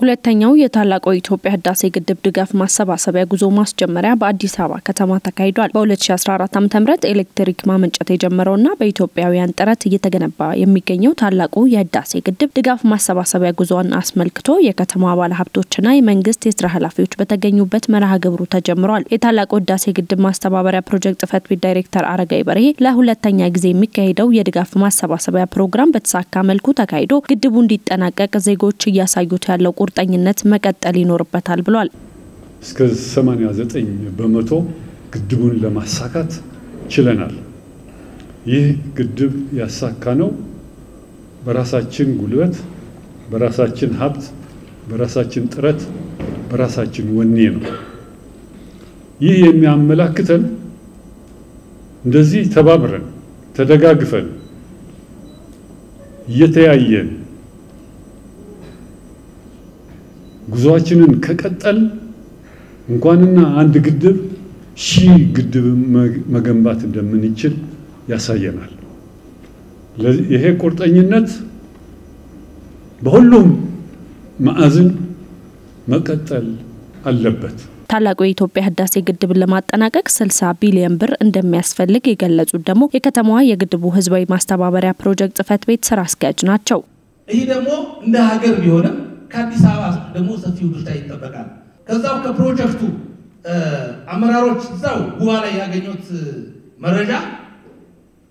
ሁለተኛው የታላቁ የኢትዮጵያ ህዳሴ ግድብ ድጋፍ ማሰባሰቢያ ጉዞ ማስጀመሪያ በአዲስ አበባ ከተማ ተካሂዷል። በ2014 ዓ ም ኤሌክትሪክ ማመንጨት የጀመረውና በኢትዮጵያውያን ጥረት እየተገነባ የሚገኘው ታላቁ የህዳሴ ግድብ ድጋፍ ማሰባሰቢያ ጉዞን አስመልክቶ የከተማ ባለሀብቶችና የመንግስት የስራ ኃላፊዎች በተገኙበት መርሃ ግብሩ ተጀምሯል። የታላቁ ህዳሴ ግድብ ማስተባበሪያ ፕሮጀክት ጽህፈት ቤት ዳይሬክተር አረጋይ በርሄ ለሁለተኛ ጊዜ የሚካሄደው የድጋፍ ማሰባሰቢያ ፕሮግራም በተሳካ መልኩ ተካሂዶ ግድቡ እንዲጠናቀቅ ዜጎች እያሳዩት ያለው ቁርጠኝነት መቀጠል ይኖርበታል ብሏል። እስከ 89 በመቶ ግድቡን ለማሳካት ችለናል። ይህ ግድብ ያሳካ ነው በራሳችን ጉልበት፣ በራሳችን ሀብት፣ በራሳችን ጥረት፣ በራሳችን ወኔ ነው። ይህ የሚያመላክተን እንደዚህ ተባብረን ተደጋግፈን እየተያየን ጉዞአችንን ከቀጠል እንኳንና አንድ ግድብ ሺህ ግድብ መገንባት እንደምንችል ያሳየናል። ይሄ ቁርጠኝነት በሁሉም ማዕዝን መቀጠል አለበት። ታላቁ የኢትዮጵያ ህዳሴ ግድብን ለማጠናቀቅ 60 ቢሊዮን ብር እንደሚያስፈልግ የገለጹት ደግሞ የከተማዋ የግድቡ ህዝባዊ ማስተባበሪያ ፕሮጀክት ጽህፈት ቤት ስራ አስኪያጅ ናቸው። ይህ ደግሞ እንደ ሀገር ቢሆንም ከአዲስ አበባ ደግሞ ሰፊው ድርሻ ይጠበቃል። ከዛው ከፕሮጀክቱ አመራሮች እዛው ጉባ ላይ ያገኙት መረጃ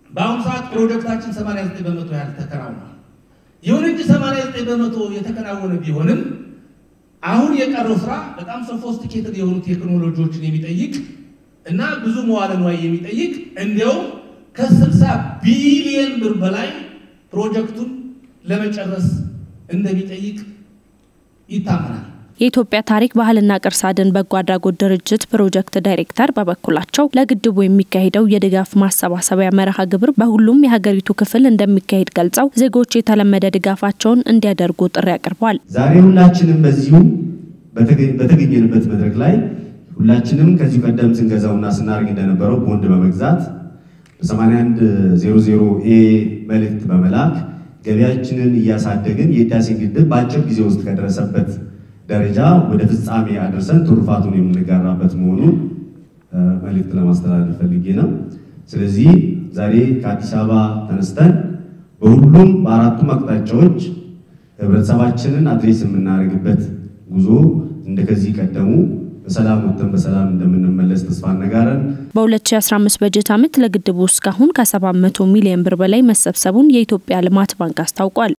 በአሁኑ ሰዓት ፕሮጀክታችን 89 በመቶ ያህል ተከናውኗል። ይሁን እንጂ 89 በመቶ የተከናወነ ቢሆንም አሁን የቀረው ስራ በጣም ሶፎስቲኬትድ የሆኑ ቴክኖሎጂዎችን የሚጠይቅ እና ብዙ መዋለ ንዋይ የሚጠይቅ እንዲያውም ከ60 ቢሊየን ብር በላይ ፕሮጀክቱን ለመጨረስ እንደሚጠይቅ ይታመናል። የኢትዮጵያ ታሪክ ባህልና ቅርስ አድን በጎ አድራጎት ድርጅት ፕሮጀክት ዳይሬክተር በበኩላቸው ለግድቡ የሚካሄደው የድጋፍ ማሰባሰቢያ መርሃ ግብር በሁሉም የሀገሪቱ ክፍል እንደሚካሄድ ገልጸው ዜጎች የተለመደ ድጋፋቸውን እንዲያደርጉ ጥሪ አቅርበዋል። ዛሬ ሁላችንም በዚሁ በተገኘንበት መድረክ ላይ ሁላችንም ከዚሁ ቀደም ስንገዛውና ስናደርግ እንደነበረው ቦንድ በመግዛት በ8100 A መልእክት በመላክ ገቢያችንን እያሳደግን የህዳሴ ግድብ በአጭር ጊዜ ውስጥ ከደረሰበት ደረጃ ወደ ፍጻሜ አድርሰን ትሩፋቱን የምንጋራበት መሆኑን መልእክት ለማስተላለፍ ፈልጌ ነው። ስለዚህ ዛሬ ከአዲስ አበባ ተነስተን በሁሉም በአራቱም አቅጣጫዎች ህብረተሰባችንን address የምናደርግበት ጉዞ እንደከዚህ ቀደሙ በሰላም ወጥተን በሰላም እንደምንመለስ ተስፋ እነጋረን። በ2015 በጀት ዓመት ለግድቡ እስካሁን ከ700 ሚሊዮን ብር በላይ መሰብሰቡን የኢትዮጵያ ልማት ባንክ አስታውቋል።